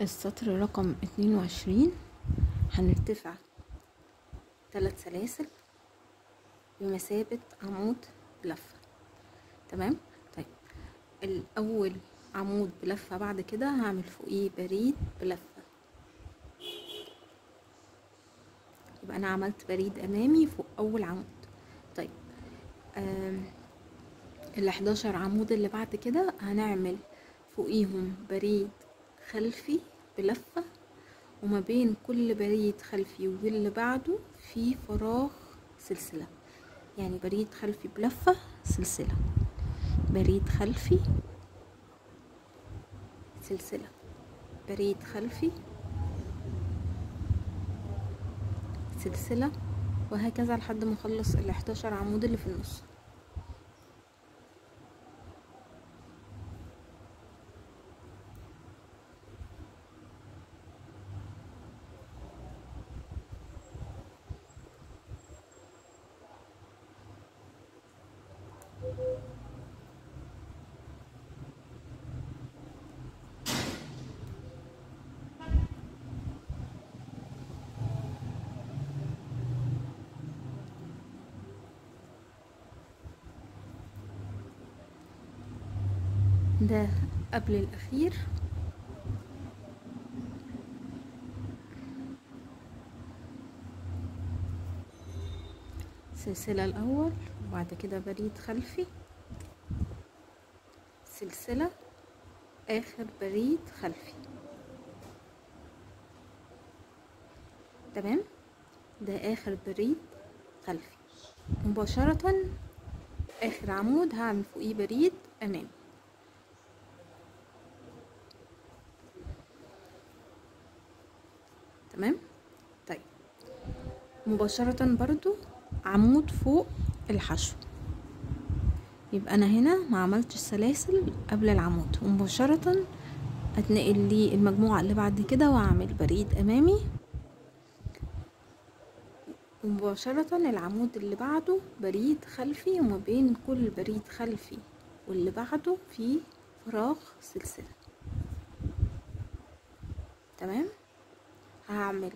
السطر رقم اتنين وعشرين. هنرتفع تلات سلاسل بمثابة عمود بلفة. تمام؟ طيب. الأول عمود بلفة بعد كده هعمل فوقيه بريد بلفة. يبقى أنا عملت بريد أمامي فوق أول عمود. طيب. ال 11 عمود اللي بعد كده هنعمل فوقيهم بريد خلفي بلفة وما بين كل بريد خلفي واللي بعده في فراغ سلسلة. يعني بريد خلفي بلفة سلسلة. بريد خلفي سلسلة. بريد خلفي سلسلة. وهكذا لحد ما أخلص ال 11 عمود اللي في النص. ده قبل الأخير. سلسلة الأول. وبعد كده بريد خلفي. سلسلة. آخر بريد خلفي. تمام؟ ده آخر بريد خلفي. مباشرة آخر عمود هعمل فوقيه بريد أمامي تمام؟ طيب. مباشرة برضو عمود فوق الحشو. يبقى أنا هنا ما عملتش سلاسل قبل العمود. ومباشرة أتنقل للمجموعة اللي بعد كده وأعمل بريد أمامي. ومباشرة العمود اللي بعده بريد خلفي وما بين كل بريد خلفي واللي بعده في فراغ سلسلة. تمام؟ هعمل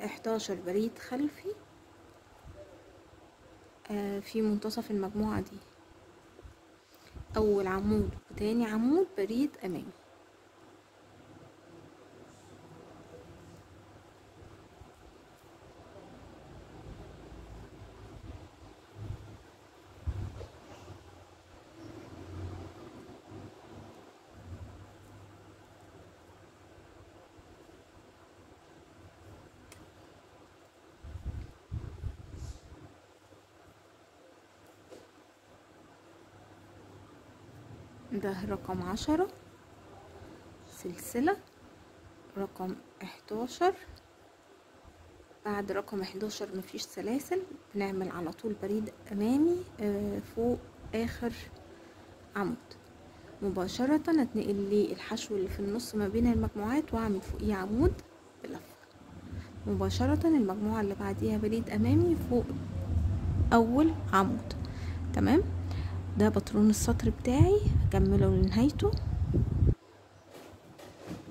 11 بريد خلفي. في منتصف المجموعة دي. أول عمود وتاني عمود بريد أمامي. ده رقم عشرة. سلسلة. رقم احداشر. بعد رقم احداشر مفيش سلاسل. بنعمل على طول بريد أمامي فوق آخر عمود. مباشرة أتنقل للحشو اللي في النص ما بين المجموعات وأعمل فوقيه عمود بلفة مباشرة المجموعة اللي بعديها بريد أمامي فوق أول عمود. تمام؟ ده بطرون السطر بتاعي هكمله لنهايته.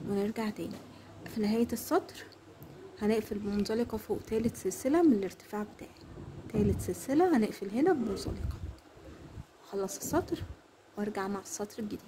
ونرجع تاني. في نهاية السطر هنقفل بمنزلقة فوق تالت سلسلة من الارتفاع بتاعي. تالت سلسلة هنقفل هنا بمنزلقة. أخلص السطر وأرجع مع السطر الجديد.